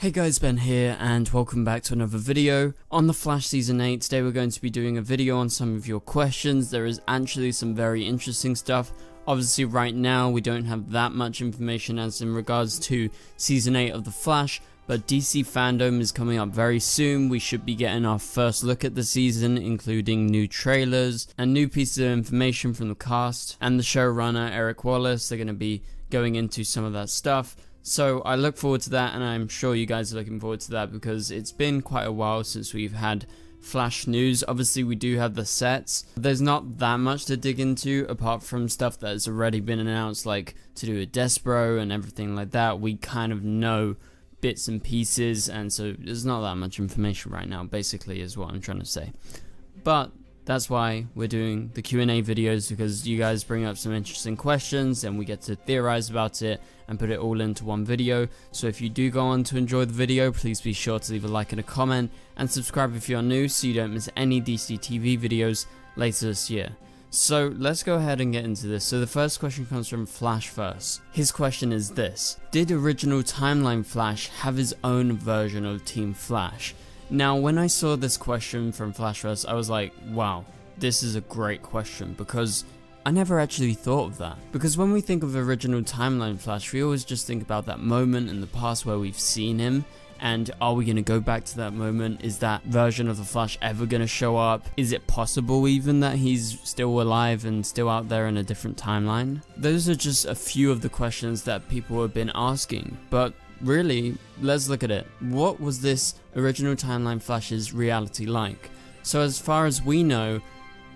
Hey guys, Ben here, and welcome back to another video on The Flash Season 8. Today we're going to be doing a video on some of your questions. There is actually some very interesting stuff. Obviously right now we don't have that much information as in regards to Season 8 of The Flash, but DC Fandom is coming up very soon. We should be getting our first look at the season, including new trailers and new pieces of information from the cast and the showrunner Eric Wallace. They're going to be going into some of that stuff. So I look forward to that, and I'm sure you guys are looking forward to that because it's been quite a while since we've had Flash news. Obviously, we do have the sets. There's not that much to dig into apart from stuff that has already been announced, like to do with Despero and everything like that. We kind of know bits and pieces, and so there's not that much information right now, basically, is what I'm trying to say. But that's why we're doing the Q&A videos because you guys bring up some interesting questions and we get to theorize about it and put it all into one video. So if you do go on to enjoy the video, please be sure to leave a like and a comment and subscribe if you're new so you don't miss any DC TV videos later this year. So let's go ahead and get into this. So the first question comes from Flashverse. His question is this. Did original Timeline Flash have his own version of Team Flash? Now, when I saw this question from Flashverse, I was like, wow, this is a great question because I never actually thought of that. Because when we think of original timeline Flash, we always just think about that moment in the past where we've seen him. And are we going to go back to that moment? Is that version of the Flash ever going to show up? Is it possible even that he's still alive and still out there in a different timeline? Those are just a few of the questions that people have been asking. But really, let's look at it. What was this original Timeline Flash's reality like? So as far as we know,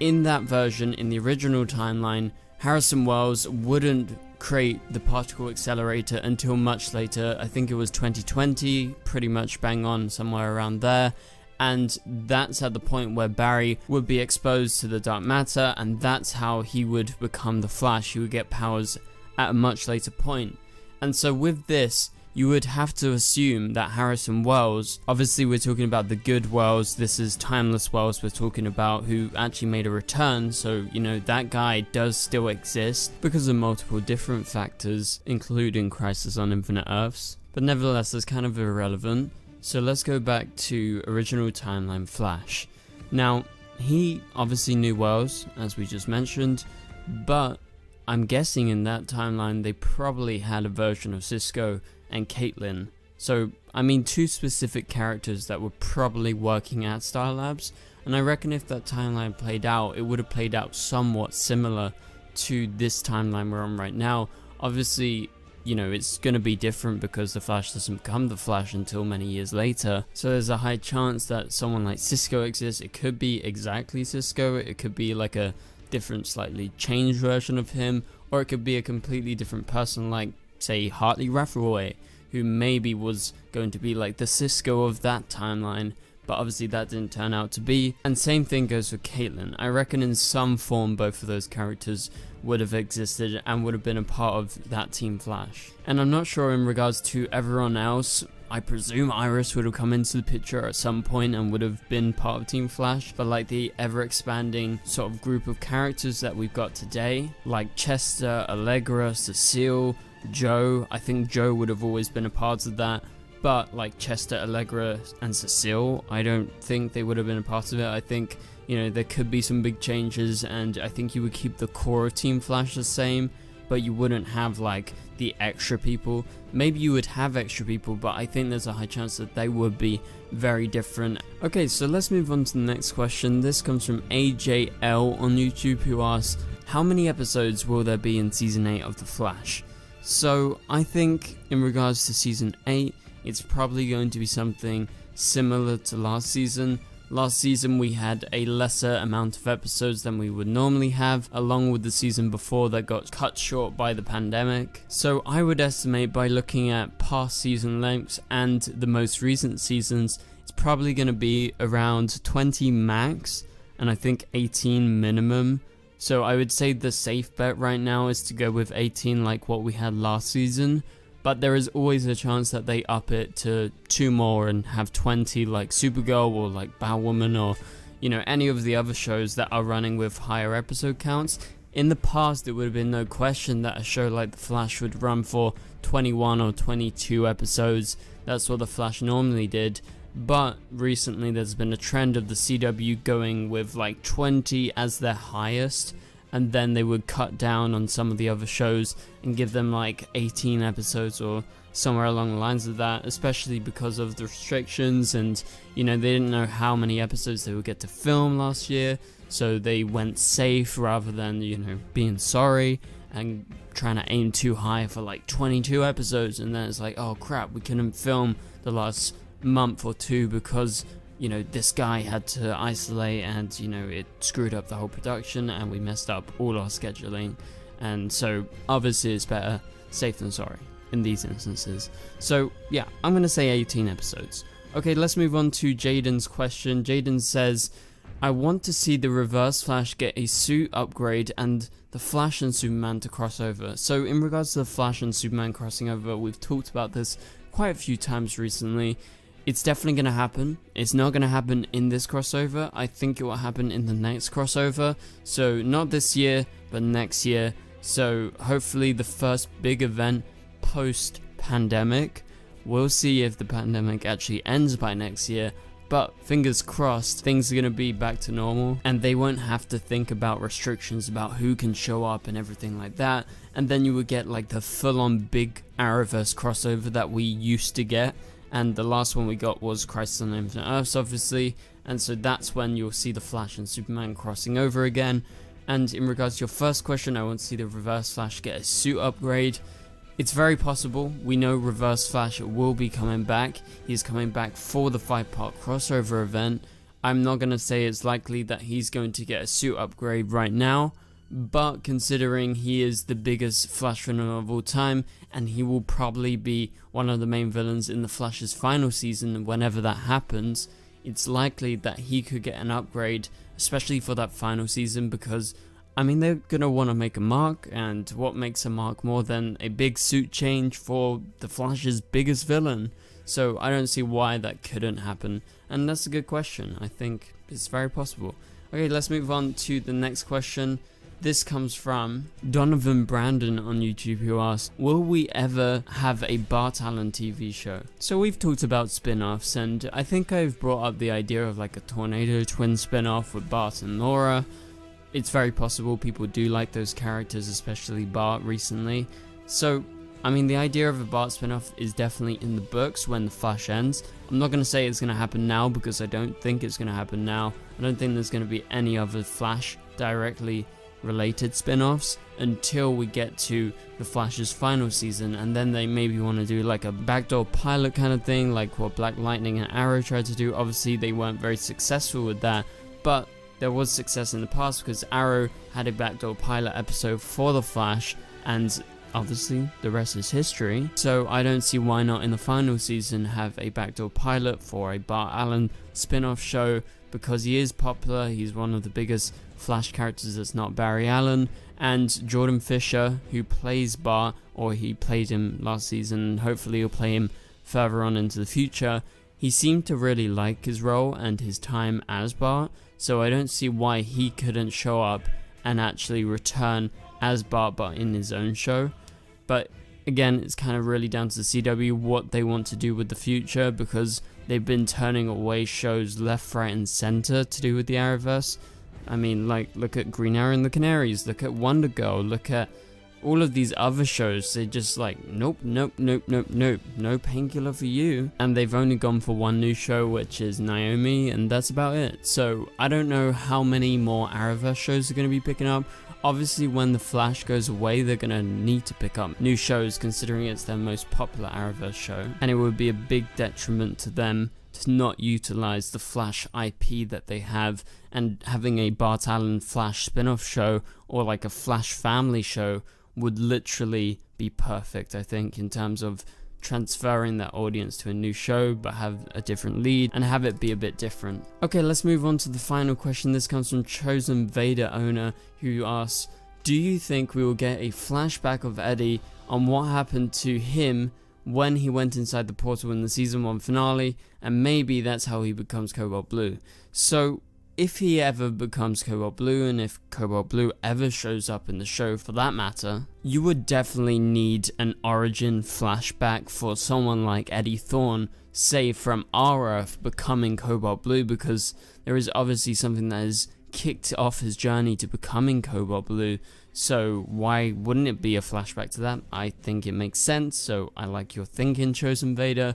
in that version, in the original timeline, Harrison Wells wouldn't create the particle accelerator until much later. I think it was 2020, pretty much bang on somewhere around there. And that's at the point where Barry would be exposed to the dark matter, and that's how he would become the Flash. He would get powers at a much later point. And so with this, you would have to assume that Harrison Wells, obviously we're talking about the good Wells, this is Timeless Wells we're talking about, who actually made a return, so, you know, that guy does still exist because of multiple different factors, including Crisis on Infinite Earths. But nevertheless, that's kind of irrelevant. So let's go back to original timeline Flash. Now, he obviously knew Wells, as we just mentioned, but I'm guessing in that timeline they probably had a version of Cisco and Caitlin. So, I mean, two specific characters that were probably working at Star Labs, and I reckon if that timeline played out, it would have played out somewhat similar to this timeline we're on right now. Obviously, you know, it's going to be different because the Flash doesn't become the Flash until many years later. So there's a high chance that someone like Cisco exists. It could be exactly Cisco, it could be like a different, slightly changed version of him, or it could be a completely different person like say Hartley Rathaway, who maybe was going to be like the Cisco of that timeline, but obviously that didn't turn out to be. And same thing goes for Caitlin. I reckon in some form both of those characters would have existed and would have been a part of that Team Flash. And I'm not sure in regards to everyone else, I presume Iris would have come into the picture at some point and would have been part of Team Flash, but like the ever expanding sort of group of characters that we've got today, like Chester, Allegra, Cecile, Joe. I think Joe would have always been a part of that. But like Chester, Allegra, and Cecile, I don't think they would have been a part of it. I think, you know, there could be some big changes, and I think you would keep the core of Team Flash the same, but you wouldn't have like the extra people. Maybe you would have extra people, but I think there's a high chance that they would be very different. Okay, so let's move on to the next question. This comes from AJL on YouTube who asks, How many episodes will there be in Season 8 of The Flash? So I think in regards to season 8, it's probably going to be something similar to last season. Last season we had a lesser amount of episodes than we would normally have, along with the season before that got cut short by the pandemic. So I would estimate by looking at past season lengths and the most recent seasons, it's probably going to be around 20 max, and I think 18 minimum. So I would say the safe bet right now is to go with 18 like what we had last season. But there is always a chance that they up it to two more and have 20 like Supergirl or like Batwoman or, you know, any of the other shows that are running with higher episode counts. in the past, it would have been no question that a show like The Flash would run for 21 or 22 episodes. That's what The Flash normally did. But recently, there's been a trend of the CW going with like 20 as their highest, and then they would cut down on some of the other shows and give them like 18 episodes or somewhere along the lines of that, especially because of the restrictions and you know they didn't know how many episodes they would get to film last year, so they went safe rather than you know being sorry and trying to aim too high for like 22 episodes, and then it's like oh crap, we couldn't film the last month or two because you know this guy had to isolate and you know it screwed up the whole production and we messed up all our scheduling and so obviously it's better safe than sorry in these instances. So yeah, I'm to say 18 episodes. Okay, let's move on to Jaden's question. Jaden says, I want to see the Reverse Flash get a suit upgrade and the Flash and Superman to cross over. So in regards to the Flash and Superman crossing over, we've talked about this quite a few times recently. It's definitely going to happen. It's not going to happen in this crossover. I think it will happen in the next crossover. So not this year, but next year. So hopefully the first big event post pandemic. We'll see if the pandemic actually ends by next year, but fingers crossed, things are going to be back to normal and they won't have to think about restrictions about who can show up and everything like that. And then you would get like the full on big Arrowverse crossover that we used to get. And the last one we got was Crisis on Infinite Earths, obviously. And so that's when you'll see the Flash and Superman crossing over again. And in regards to your first question, I want to see the Reverse Flash get a suit upgrade. It's very possible. We know Reverse Flash will be coming back. He's coming back for the five part crossover event. I'm not going to say it's likely that he's going to get a suit upgrade right now, but considering he is the biggest Flash villain of all time, and he will probably be one of the main villains in the Flash's final season whenever that happens, it's likely that he could get an upgrade, especially for that final season, because I mean, they're gonna want to make a mark, and what makes a mark more than a big suit change for the Flash's biggest villain? So I don't see why that couldn't happen, and that's a good question. I think it's very possible. Okay, let's move on to the next question. This comes from Donovan Brandon on YouTube who asks, Will we ever have a Bart Allen TV show? So we've talked about spin-offs and I think I've brought up the idea of like a Tornado Twin spin-off with Bart and Laura it's very possible people do like those characters, especially Bart recently. So, I mean, the idea of a Bart spin-off is definitely in the books when the Flash ends. I'm not going to say it's going to happen now because I don't think it's going to happen now. I don't think there's going to be any other Flash directly related spin-offs until we get to the Flash's final season and then they maybe want to do like a backdoor pilot kind of thing like what Black Lightning and Arrow tried to do. Obviously they weren't very successful with that, but there was success in the past because Arrow had a backdoor pilot episode for The Flash, and obviously the rest is history. So I don't see why not in the final season have a backdoor pilot for a Bart Allen spin-off show because he is popular, he's one of the biggest Flash characters that's not Barry Allen, and Jordan Fisher, who plays Bart, or he played him last season, hopefully he'll play him further on into the future, he seemed to really like his role and his time as Bart, so I don't see why he couldn't show up and actually return as Bart but in his own show. But again, it's kind of really down to the CW what they want to do with the future because they've been turning away shows left, right, and center to do with the Arrowverse. I mean, like, look at Green Arrow and the Canaries, look at Wonder Girl, look at all of these other shows, They're just like, nope, nope, nope, nope, nope, no painkiller for you. And they've only gone for one new show, which is Naomi, and that's about it. So I don't know how many more Arrowverse shows are going to be picking up. Obviously, when The Flash goes away, they're to need to pick up new shows, considering it's their most popular Arrowverse show. And it would be a big detriment to them to not utilize the Flash IP that they have and having a Bart Allen Flash spin off show or like a Flash family show would literally be perfect, I think, in terms of transferring that audience to a new show but have a different lead and have it be a bit different. Okay, let's move on to the final question. This comes from Chosen Vader owner who asks, do you think we will get a flashback of Eddie on what happened to him when he went inside the portal in the season 1 finale and maybe that's how he becomes Cobalt Blue. So if he ever becomes Cobalt Blue and if Cobalt Blue ever shows up in the show for that matter, you would definitely need an origin flashback for someone like Eddie Thawne, say from our Earth becoming Cobalt Blue because there is obviously something that has kicked off his journey to becoming Cobalt Blue, so why wouldn't it be a flashback to that? I think it makes sense, so I like your thinking, Chosen Vader,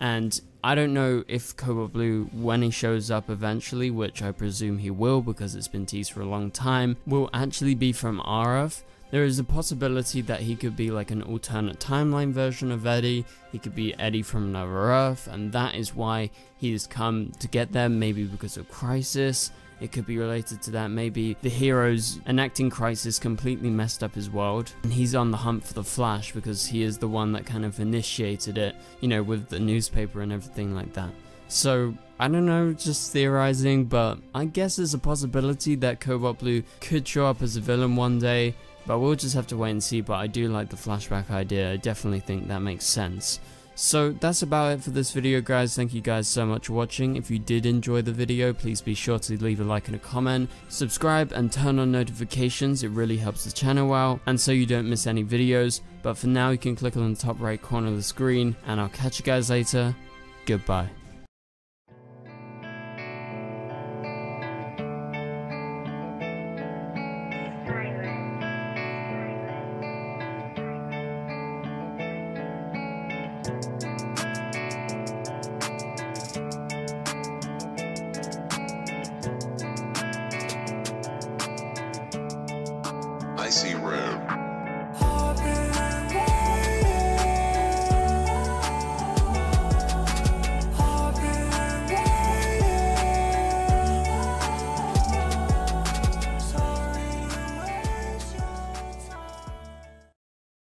and I don't know if Cobalt Blue, when he shows up eventually, which I presume he will because it's been teased for a long time, will actually be from Earth. There is a possibility that he could be like an alternate timeline version of Eddie, he could be Eddie from another Earth, and that is why he has come to get them, maybe because of Crisis, it could be related to that. Maybe the heroes enacting Crisis completely messed up his world, and he's on the hunt for the Flash because he is the one that kind of initiated it, you know, with the newspaper and everything like that. So, I don't know, just theorizing, but I guess there's a possibility that Cobalt Blue could show up as a villain one day, but we'll just have to wait and see, but I do like the flashback idea, I definitely think that makes sense. So that's about it for this video guys, thank you guys so much for watching, if you did enjoy the video please be sure to leave a like and a comment, subscribe and turn on notifications, it really helps the channel out, and so you don't miss any videos, but for now you can click on the top right corner of the screen, and I'll catch you guys later, goodbye. I see red.